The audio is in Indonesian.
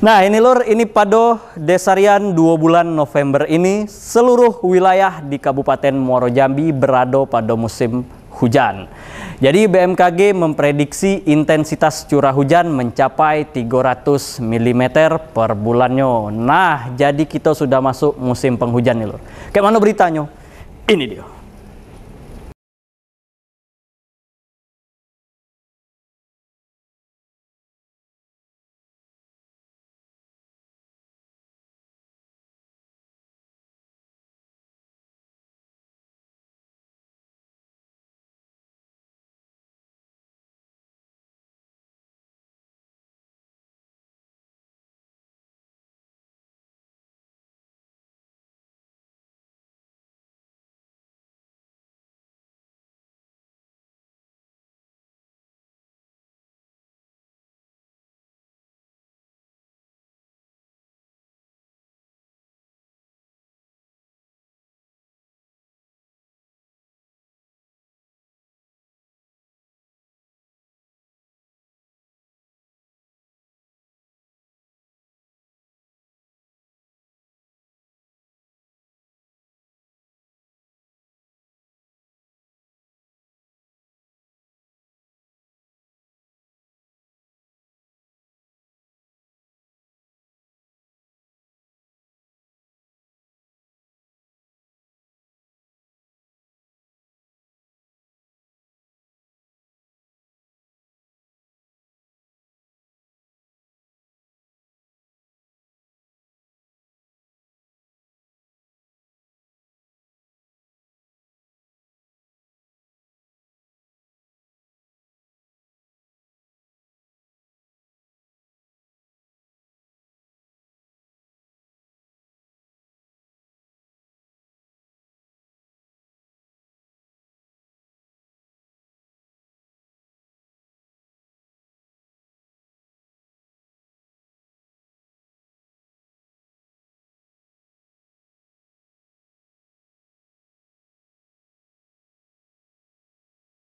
Nah ini lor ini pado desarian dua bulan November ini seluruh wilayah di Kabupaten Muaro Jambi berada pada musim hujan. Jadi BMKG memprediksi intensitas curah hujan mencapai 300 mm per bulannya. Nah jadi kita sudah masuk musim penghujan nih lor. Kayak mana beritanya? Ini dia.